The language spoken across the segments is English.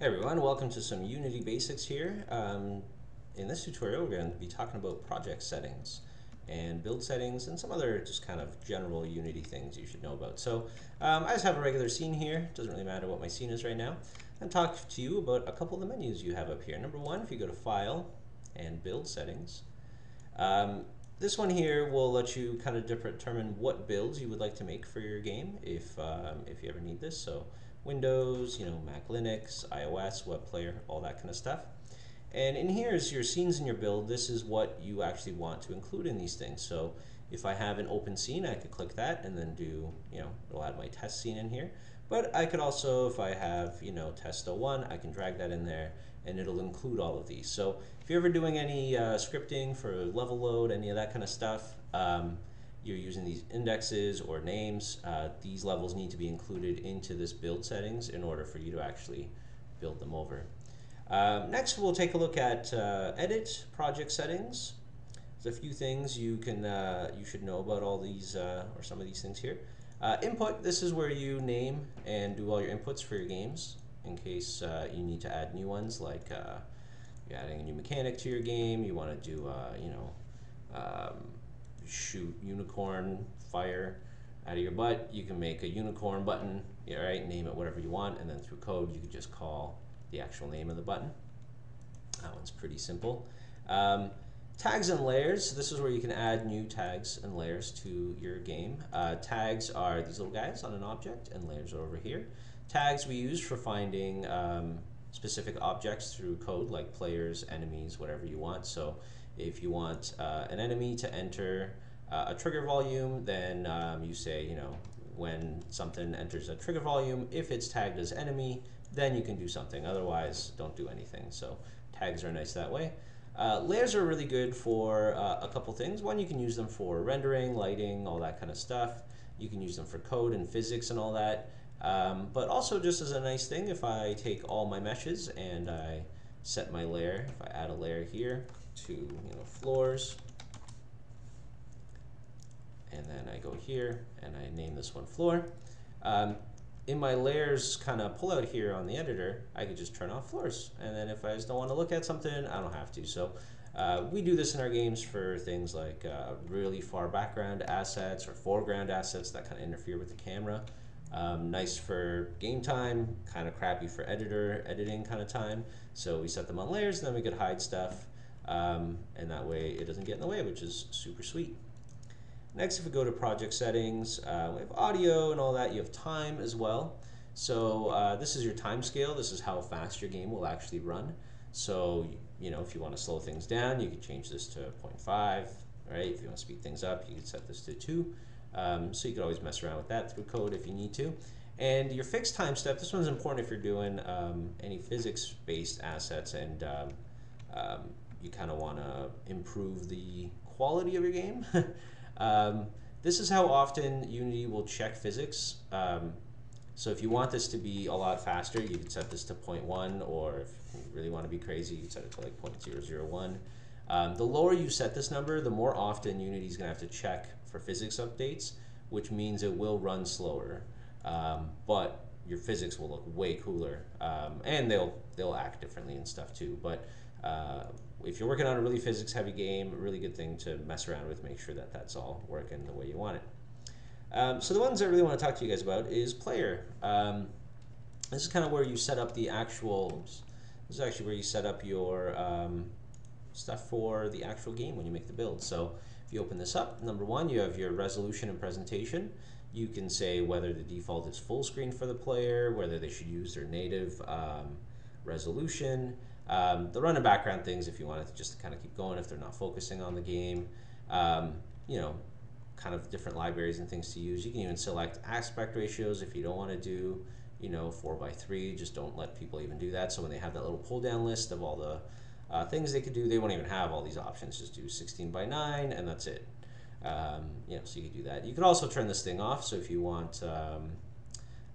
Hey everyone, welcome to some Unity basics here. Um, in this tutorial we're going to be talking about project settings and build settings and some other just kind of general Unity things you should know about. So um, I just have a regular scene here, doesn't really matter what my scene is right now, and talk to you about a couple of the menus you have up here. Number one, if you go to File and Build Settings, um, this one here will let you kind of determine what builds you would like to make for your game if, um, if you ever need this. So Windows, you know, Mac Linux, iOS, web player, all that kind of stuff. And in here is your scenes in your build. This is what you actually want to include in these things. So if I have an open scene, I could click that and then do, you know, it'll add my test scene in here. But I could also, if I have, you know, test 01, I can drag that in there and it'll include all of these. So if you're ever doing any uh, scripting for level load, any of that kind of stuff, um, you're using these indexes or names, uh, these levels need to be included into this build settings in order for you to actually build them over. Um, next, we'll take a look at uh, edit project settings. There's a few things you can uh, you should know about all these uh, or some of these things here. Uh, input, this is where you name and do all your inputs for your games in case uh, you need to add new ones like you're adding a new mechanic to your game, you want to do, you know, um, shoot unicorn fire out of your butt, you can make a unicorn button, right? Name it whatever you want, and then through code you can just call the actual name of the button. That one's pretty simple. Um, tags and layers, this is where you can add new tags and layers to your game. Uh, tags are these little guys on an object, and layers are over here. Tags we use for finding um, specific objects through code, like players, enemies, whatever you want. So if you want uh, an enemy to enter uh, a trigger volume, then um, you say, you know, when something enters a trigger volume, if it's tagged as enemy, then you can do something. Otherwise, don't do anything. So tags are nice that way. Uh, layers are really good for uh, a couple things. One, you can use them for rendering, lighting, all that kind of stuff. You can use them for code and physics and all that. Um, but also just as a nice thing, if I take all my meshes and I set my layer, if I add a layer here, to you know floors and then I go here and I name this one floor. Um, in my layers kind of pull out here on the editor, I could just turn off floors. And then if I just don't want to look at something, I don't have to. So uh, we do this in our games for things like uh, really far background assets or foreground assets that kind of interfere with the camera. Um, nice for game time, kind of crappy for editor editing kind of time. So we set them on layers, and then we could hide stuff um, and that way it doesn't get in the way, which is super sweet. Next, if we go to project settings, uh, we have audio and all that. You have time as well. So uh, this is your time scale. This is how fast your game will actually run. So you know, if you want to slow things down, you can change this to 0.5. Right? If you want to speed things up, you can set this to 2. Um, so you can always mess around with that through code if you need to. And your fixed time step, this one's important if you're doing um, any physics-based assets and um, um you kind of want to improve the quality of your game. um, this is how often Unity will check physics. Um, so if you want this to be a lot faster, you can set this to 0.1, or if you really want to be crazy, you can set it to like 0.001. Um, the lower you set this number, the more often Unity is going to have to check for physics updates, which means it will run slower. Um, but your physics will look way cooler, um, and they'll they'll act differently and stuff too. But uh, if you're working on a really physics heavy game, really good thing to mess around with, make sure that that's all working the way you want it. Um, so the ones I really want to talk to you guys about is player. Um, this is kind of where you set up the actual, this is actually where you set up your um, stuff for the actual game when you make the build. So if you open this up, number one, you have your resolution and presentation. You can say whether the default is full screen for the player, whether they should use their native um, resolution. Um, the run and background things, if you wanted to just kind of keep going, if they're not focusing on the game, um, you know, kind of different libraries and things to use. You can even select aspect ratios if you don't want to do, you know, four by three. Just don't let people even do that. So when they have that little pull down list of all the uh, things they could do, they won't even have all these options. Just do 16 by 9 and that's it. Um, you know, so you could do that. You could also turn this thing off. So if you want um,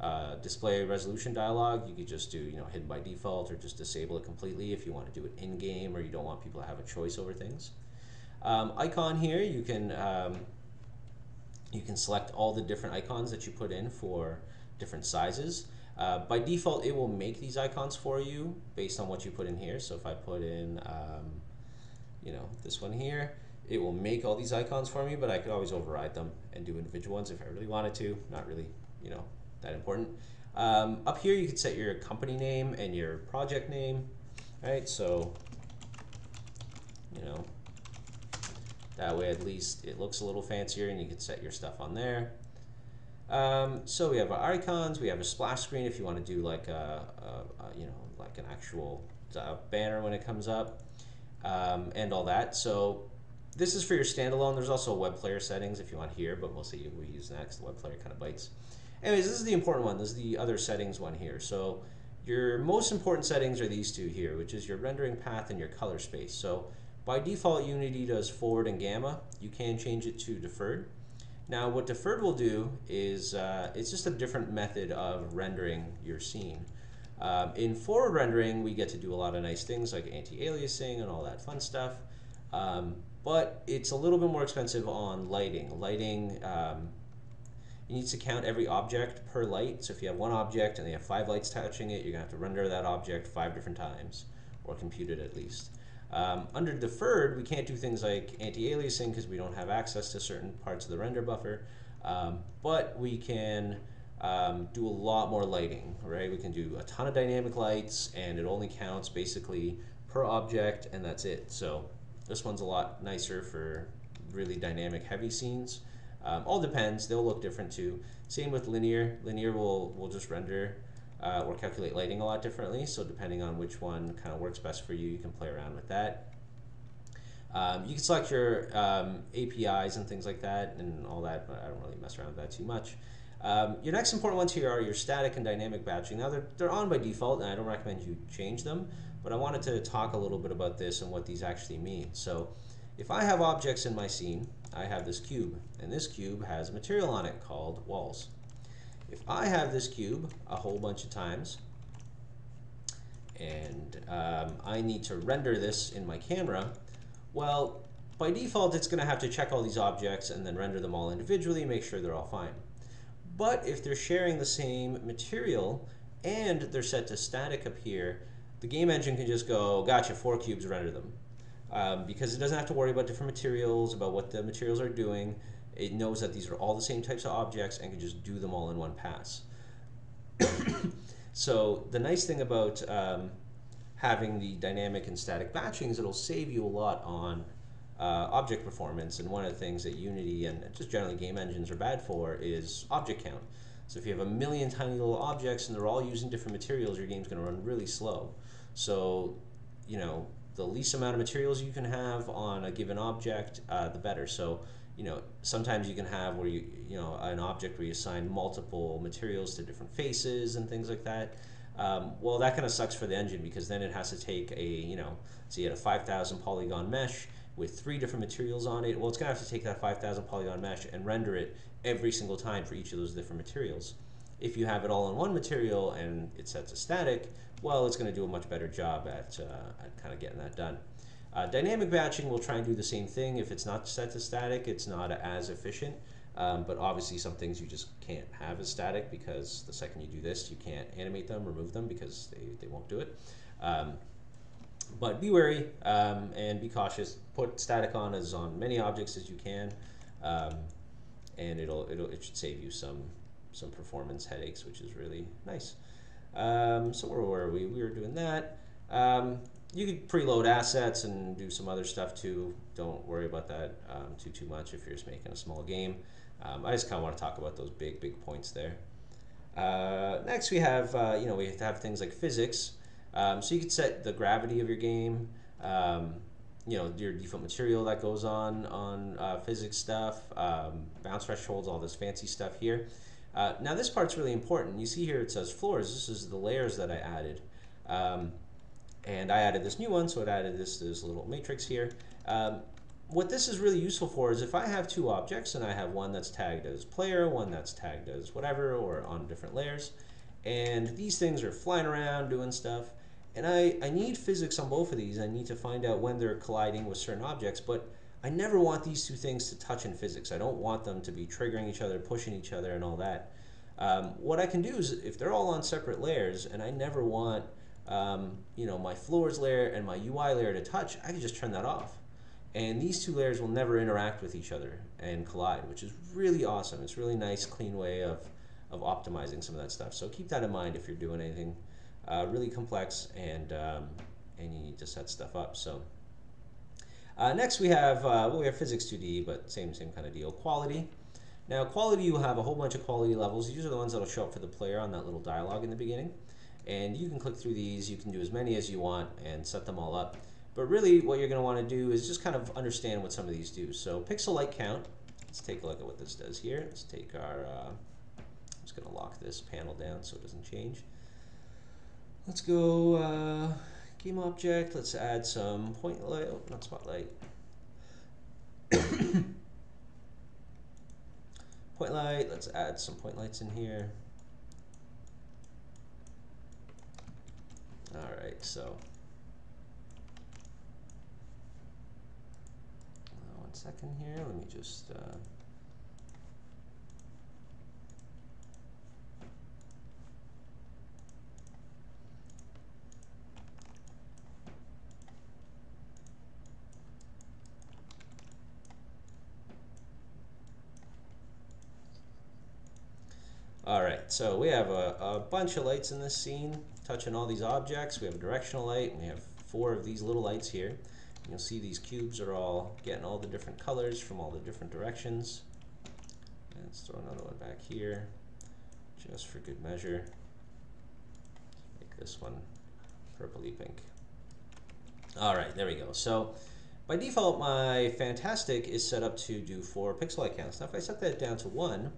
uh, display resolution dialog, you could just do you know hidden by default or just disable it completely if you want to do it in game or you don't want people to have a choice over things. Um, icon here, you can um, you can select all the different icons that you put in for different sizes. Uh, by default, it will make these icons for you based on what you put in here. So if I put in, um, you know, this one here, it will make all these icons for me, but I could always override them and do individual ones if I really wanted to. Not really, you know, that important. Um, up here, you could set your company name and your project name, right? So, you know, that way at least it looks a little fancier and you can set your stuff on there. Um, so we have our icons, we have a splash screen if you want to do like a, a, a you know, like an actual uh, banner when it comes up um, and all that. So this is for your standalone. There's also web player settings if you want here, but we'll see we use next. The web player kind of bites. Anyways, this is the important one. This is the other settings one here. So your most important settings are these two here, which is your rendering path and your color space. So by default, Unity does forward and gamma. You can change it to deferred. Now what deferred will do is uh, it's just a different method of rendering your scene. Um, in forward rendering, we get to do a lot of nice things like anti-aliasing and all that fun stuff. Um, but it's a little bit more expensive on lighting. Lighting um, you need to count every object per light. So if you have one object and they have five lights touching it, you're to have to render that object five different times, or compute it at least. Um, under deferred, we can't do things like anti-aliasing because we don't have access to certain parts of the render buffer, um, but we can um, do a lot more lighting, right? We can do a ton of dynamic lights and it only counts basically per object and that's it. So this one's a lot nicer for really dynamic heavy scenes. Um, all depends. They'll look different too. Same with linear. Linear will, will just render uh, or calculate lighting a lot differently. So depending on which one kind of works best for you, you can play around with that. Um, you can select your um, APIs and things like that and all that, but I don't really mess around with that too much. Um, your next important ones here are your static and dynamic batching. Now they're, they're on by default and I don't recommend you change them, but I wanted to talk a little bit about this and what these actually mean. So if I have objects in my scene, I have this cube, and this cube has material on it called walls. If I have this cube a whole bunch of times, and um, I need to render this in my camera, well, by default, it's going to have to check all these objects and then render them all individually, make sure they're all fine. But if they're sharing the same material and they're set to static up here, the game engine can just go, gotcha, four cubes, render them um, because it doesn't have to worry about different materials, about what the materials are doing. It knows that these are all the same types of objects and can just do them all in one pass. so the nice thing about um, having the dynamic and static batching is it'll save you a lot on uh, object performance. And one of the things that Unity and just generally game engines are bad for is object count. So if you have a million tiny little objects and they're all using different materials, your game's going to run really slow. So, you know, the least amount of materials you can have on a given object, uh, the better. So, you know, sometimes you can have where you, you know, an object where you assign multiple materials to different faces and things like that. Um, well, that kind of sucks for the engine because then it has to take a, you know, so you had a 5,000 polygon mesh with three different materials on it. Well, it's going to have to take that 5,000 polygon mesh and render it every single time for each of those different materials. If you have it all in one material and it sets a static, well, it's going to do a much better job at, uh, at kind of getting that done. Uh, dynamic batching will try and do the same thing. If it's not set to static, it's not as efficient. Um, but obviously some things you just can't have as static because the second you do this, you can't animate them, remove them because they, they won't do it. Um, but be wary um, and be cautious. Put static on as on many objects as you can, um, and it'll, it'll it should save you some some performance headaches, which is really nice. Um, so where were we? We were doing that. Um, you could preload assets and do some other stuff too. Don't worry about that um, too too much if you're just making a small game. Um, I just kind of want to talk about those big big points there. Uh, next we have uh, you know we have things like physics. Um, so you could set the gravity of your game. Um, you know your default material that goes on on uh, physics stuff, bounce thresholds, all this fancy stuff here. Uh, now this part's really important. You see here it says floors. This is the layers that I added. Um, and I added this new one, so it added this, this little matrix here. Um, what this is really useful for is if I have two objects and I have one that's tagged as player, one that's tagged as whatever, or on different layers, and these things are flying around doing stuff, and I, I need physics on both of these. I need to find out when they're colliding with certain objects, but I never want these two things to touch in physics. I don't want them to be triggering each other, pushing each other, and all that. Um, what I can do is if they're all on separate layers and I never want um, you know, my floors layer and my UI layer to touch, I can just turn that off. And these two layers will never interact with each other and collide, which is really awesome. It's really nice, clean way of, of optimizing some of that stuff. So keep that in mind if you're doing anything uh, really complex and, um, and you need to set stuff up. So uh, next we have, uh, well, we have physics 2D, but same, same kind of deal. Quality. Now quality, you have a whole bunch of quality levels. These are the ones that will show up for the player on that little dialogue in the beginning. And you can click through these, you can do as many as you want and set them all up. But really what you're going to want to do is just kind of understand what some of these do. So pixel light count, let's take a look at what this does here. Let's take our, uh, I'm just going to lock this panel down so it doesn't change. Let's go uh, game object, let's add some point light, oh, not spotlight. point light, let's add some point lights in here. All right, so uh, one second here. Let me just. Uh, All right, so we have a, a bunch of lights in this scene touching all these objects. We have a directional light, and we have four of these little lights here. And you'll see these cubes are all getting all the different colors from all the different directions. And let's throw another one back here, just for good measure. Make this one purpley pink. All right, there we go. So by default, my Fantastic is set up to do four pixel counts. Now if I set that down to one,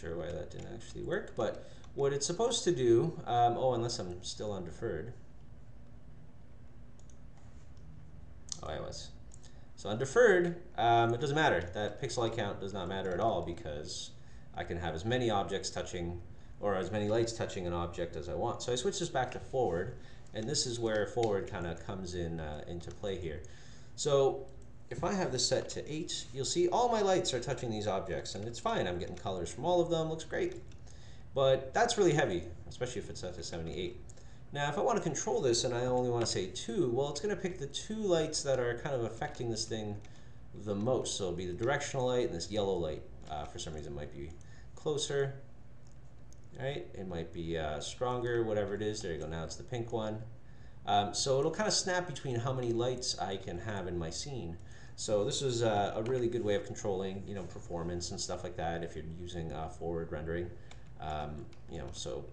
sure why that didn't actually work, but what it's supposed to do, um, oh, unless I'm still on deferred. Oh, I was. So on deferred, um, it doesn't matter. That pixel count does not matter at all because I can have as many objects touching or as many lights touching an object as I want. So I switch this back to forward, and this is where forward kind of comes in uh, into play here. So if I have this set to 8, you'll see all my lights are touching these objects, and it's fine. I'm getting colors from all of them. Looks great. But that's really heavy, especially if it's set to 78. Now, if I want to control this and I only want to say 2, well, it's going to pick the two lights that are kind of affecting this thing the most. So it'll be the directional light and this yellow light. Uh, for some reason, might be closer. Right? It might be uh, stronger, whatever it is. There you go. Now it's the pink one. Um, so it'll kind of snap between how many lights I can have in my scene. So this is a, a, really good way of controlling, you know, performance and stuff like that if you're using uh, forward rendering. Um, you know, so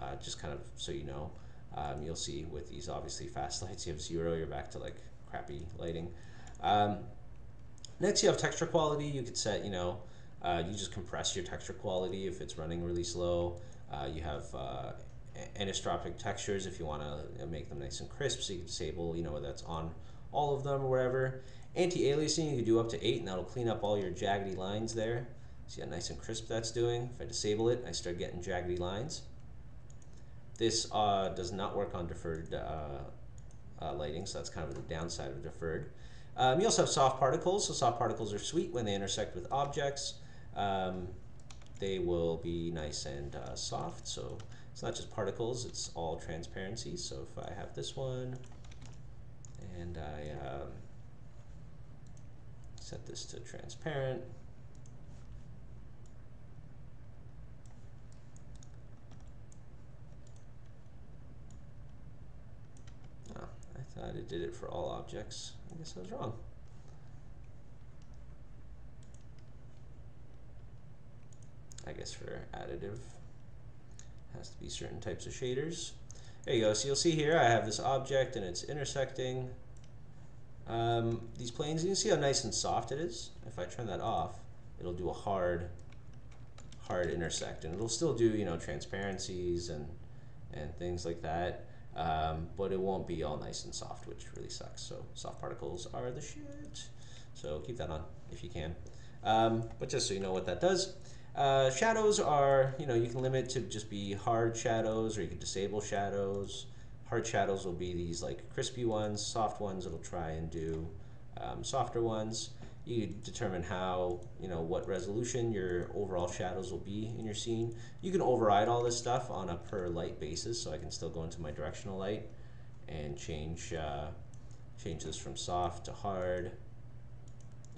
uh, just kind of so you know, um, you'll see with these obviously fast lights, you have zero, you're back to like crappy lighting. Um, next, you have texture quality. You could set, you know, uh, you just compress your texture quality if it's running really slow. Uh, you have uh, anisotropic textures if you want to make them nice and crisp, so you can disable, you know, that's on all of them or whatever. Anti-aliasing you can do up to 8 and that'll clean up all your jaggedy lines there. See how nice and crisp that's doing? If I disable it, I start getting jaggedy lines. This uh, does not work on deferred uh, uh, lighting, so that's kind of the downside of deferred. Um, you also have soft particles, so soft particles are sweet when they intersect with objects. Um, they will be nice and uh, soft, so it's not just particles, it's all transparency. So if I have this one, and I um, set this to transparent. Oh, I thought it did it for all objects. I guess I was wrong. I guess for additive has to be certain types of shaders. There you go. So you'll see here I have this object and it's intersecting um, these planes, you can see how nice and soft it is. If I turn that off, it'll do a hard, hard intersect, and it'll still do you know transparencies and and things like that. Um, but it won't be all nice and soft, which really sucks. So soft particles are the shit. So keep that on if you can. Um, but just so you know what that does. Uh, shadows are, you know, you can limit to just be hard shadows or you can disable shadows. Hard shadows will be these like crispy ones, soft ones it'll try and do um, softer ones. You determine how, you know, what resolution your overall shadows will be in your scene. You can override all this stuff on a per light basis, so I can still go into my directional light and change uh, change this from soft to hard.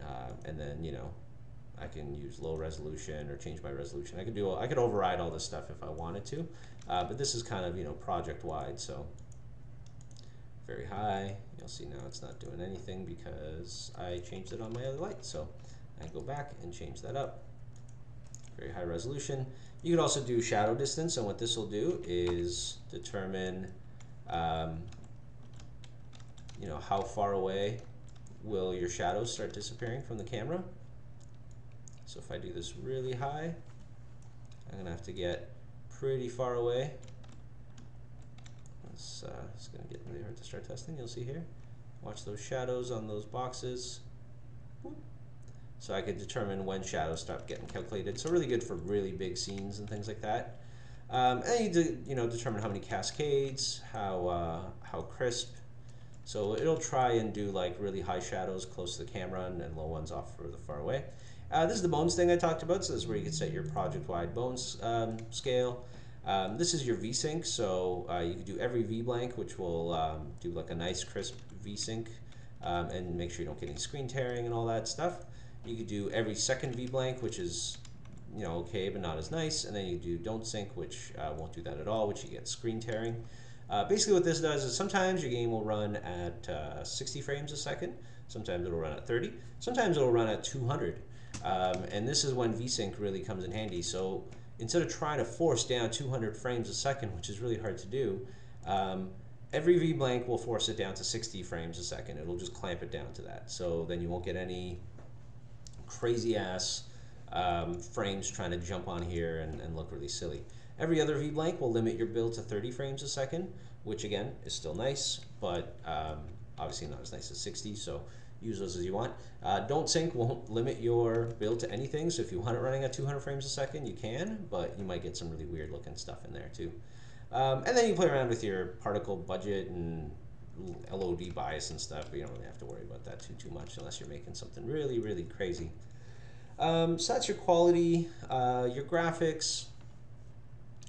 Uh, and then, you know, I can use low resolution or change my resolution. I could do I could override all this stuff if I wanted to, uh, but this is kind of you know project wide. So very high. You'll see now it's not doing anything because I changed it on my other light. So I go back and change that up. Very high resolution. You could also do shadow distance, and what this will do is determine, um, you know, how far away will your shadows start disappearing from the camera. So if I do this really high, I'm to have to get pretty far away it's, uh, it's going to get really hard to start testing. You'll see here. Watch those shadows on those boxes. So I could determine when shadows stop getting calculated. So really good for really big scenes and things like that. Um, and you, you know determine how many cascades, how uh, how crisp. So it'll try and do like really high shadows close to the camera and, and low ones off further far away. Uh, this is the bones thing I talked about. So this is where you can set your project-wide bones um, scale. Um, this is your VSync, so uh, you can do every VBlank, which will um, do like a nice crisp VSync um, and make sure you don't get any screen tearing and all that stuff. You could do every second VBlank, which is you know okay but not as nice, and then you do don't sync, which uh, won't do that at all, which you get screen tearing. Uh, basically what this does is sometimes your game will run at uh, 60 frames a second, sometimes it'll run at 30, sometimes it'll run at 200. Um, and this is when VSync really comes in handy. So instead of trying to force down 200 frames a second, which is really hard to do, um, every VBlank will force it down to 60 frames a second. It'll just clamp it down to that. So then you won't get any crazy ass um, frames trying to jump on here and, and look really silly. Every other VBlank will limit your build to 30 frames a second, which again is still nice, but um, obviously not as nice as 60. So use those as you want. Uh, don't sync won't limit your build to anything, so if you want it running at 200 frames a second, you can, but you might get some really weird looking stuff in there too. Um, and then you play around with your particle budget and LOD bias and stuff, but you don't really have to worry about that too too much unless you're making something really, really crazy. Um, so that's your quality, uh, your graphics.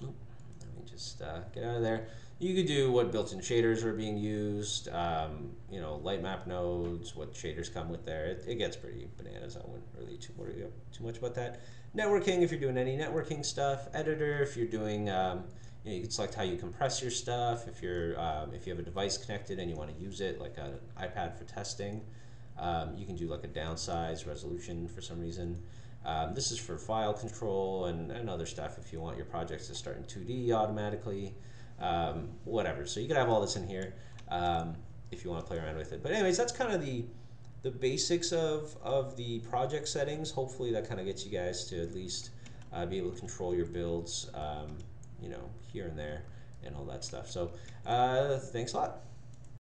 let me just uh, get out of there you could do what built-in shaders are being used, um, you know, light map modes, what shaders come with there. It, it gets pretty bananas. I wouldn't really too worry too much about that. Networking, if you're doing any networking stuff. Editor, if you're doing, um, you, know, you can select how you compress your stuff. If you're, um, if you have a device connected and you want to use it, like an iPad for testing, um, you can do like a downsize resolution for some reason. Um, this is for file control and, and other stuff if you want your projects to start in 2D automatically um, whatever. So you can have all this in here um, if you want to play around with it. But anyways, that's kind of the the basics of, of the project settings. Hopefully that kind of gets you guys to at least uh, be able to control your builds, um, you know, here and there and all that stuff. So uh, thanks a lot.